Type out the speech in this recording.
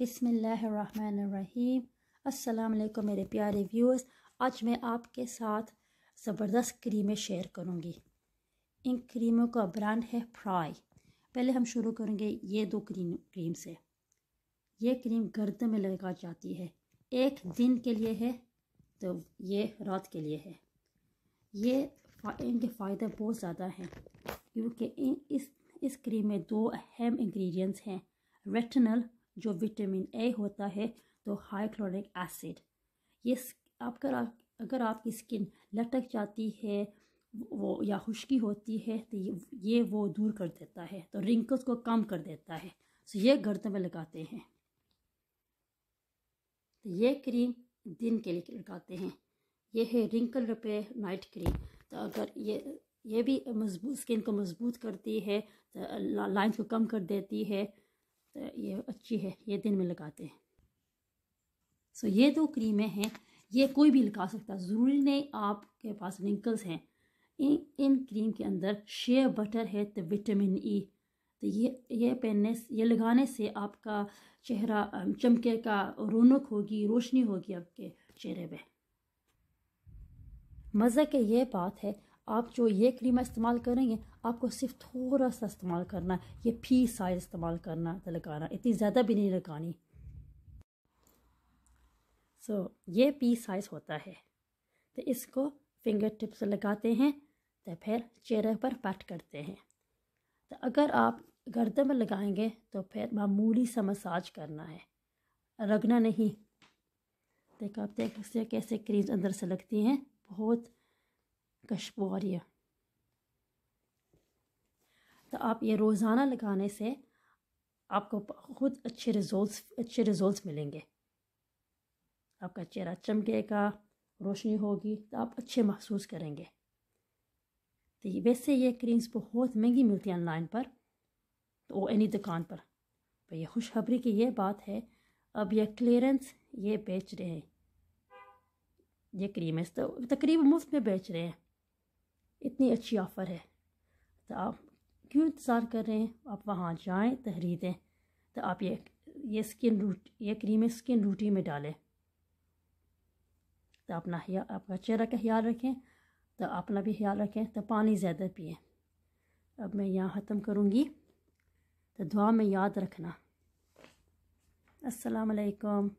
बिसमीम अस्सलाम वालेकुम मेरे प्यारे व्यूअर्स। आज मैं आपके साथ ज़बरदस्त क्रीमें शेयर करूँगी। इन क्रीमों का ब्रांड है फ्राई। पहले हम शुरू करेंगे ये दो क्रीम क्रीम से। ये क्रीम गर्द में लगा जाती है। एक दिन के लिए है तो ये रात के लिए है। ये इनके फ़ायदे बहुत ज़्यादा हैं, क्योंकि इस इस क्रीम में दो अहम इंग्रेडिएंट्स हैं रेटनल जो विटामिन ए होता है तो हाइक्लोरिक एसिड ये आपका अगर आपकी स्किन लटक जाती है वो या खुश्की होती है तो ये, ये वो दूर कर देता है तो रिंकल्स को कम कर देता है. तो ये गर्दन में लगाते हैं. तो ये क्रीम दिन के लिए लगाते हैं. ये है रिंकल रिपेयर नाइट क्रीम तो अगर ये ये भी मज़बूत स्किन को मज़बूत करती है तो लाइंस को कम कर देती है तो ये अच्छी है, ये दिन में लगाते हैं। सो ये दो क्रीमें हैं, ये कोई भी लगा सकता ज़रूरी नहीं आपके पास रिंकल्स हैं। इन इन क्रीम के अंदर शेयर बटर है तो विटामिन ई तो ये ये पहनने ये लगाने से आपका चेहरा चमके का रौनक होगी, रोशनी होगी आपके चेहरे पे। मज़े की ये बात है आप जो ये क्रीम इस्तेमाल करेंगे आपको सिर्फ़ थोड़ा सा इस्तेमाल करना ये फ़ी साइज़ इस्तेमाल करना लगाना इतनी ज़्यादा भी नहीं लगानी सो so, ये पी साइज़ होता है। तो इसको फिंगर टिप से लगाते हैं तो फिर चेहरे पर पैट करते हैं। तो अगर आप गर्दन में लगाएँगे तो फिर मामूली सा मसाज करना है। रगना नहीं। देखो आप देख सकते कैसे क्रीम अंदर से लगती हैं। बहुत आ तो आप ये रोज़ाना लगाने से आपको खुद अच्छे रिजल्ट्स अच्छे रिजल्ट्स मिलेंगे। आपका चेहरा चमकेगा, रोशनी होगी तो आप अच्छे महसूस करेंगे। तो वैसे ये क्रीम्स बहुत महँगी मिलती हैं ऑनलाइन पर तो वो एनी दुकान पर। पर ये खुशखबरी की ये बात है, अब ये क्लियरेंस ये बेच रहे हैं। ये क्रीम तो तकरीबन मुफ़्त में बेच रहे हैं। इतनी अच्छी ऑफ़र है। तो आप क्यों इंतज़ार कर रहे हैं? आप वहाँ जाएँ, तहरीदें तो आप ये ये स्किन रूट ये क्रीम स्किन रूटी में डालें। तो अपना आपका चेहरा का ख्याल रखें तो अपना भी ख्याल रखें तो पानी ज़्यादा पिए। अब मैं यहाँ ख़त्म करूँगी तो दुआ में याद रखना। अस्सलाम वालेकुम।